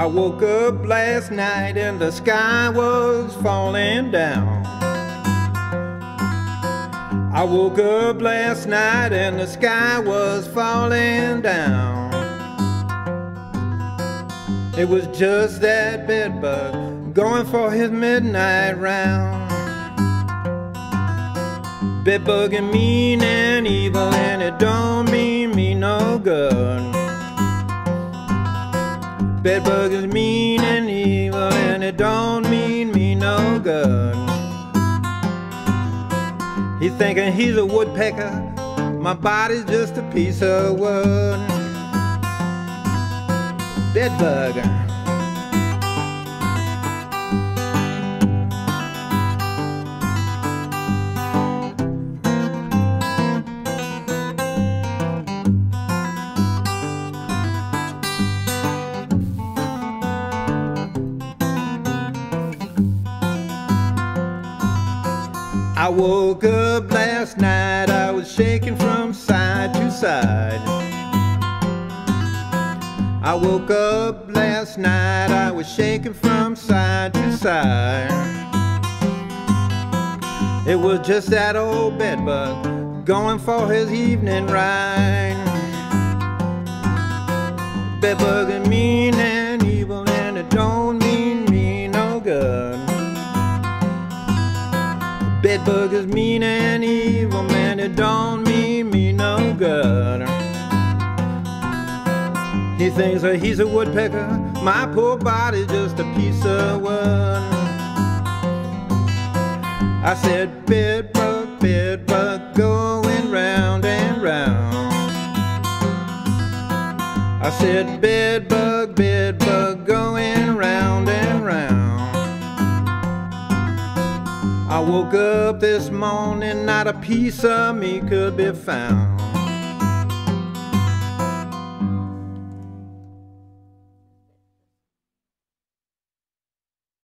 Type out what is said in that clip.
I woke up last night and the sky was falling down. I woke up last night and the sky was falling down. It was just that bedbug going for his midnight round. Bedbug and mean and evil and it don't Bedbug is mean and evil and it don't mean me no good. He's thinking he's a woodpecker, my body's just a piece of wood. Bedbug. I woke up last night, I was shaking from side to side. I woke up last night, I was shaking from side to side. It was just that old bedbug going for his evening ride. Bedbug is Bedbug is mean and evil, man, it don't mean me no good. He thinks that he's a woodpecker, my poor body's just a piece of wood. I said, bedbug, bedbug, going round and round. I said, bedbug, bedbug, I woke up this morning, not a piece of me could be found.